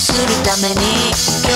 するために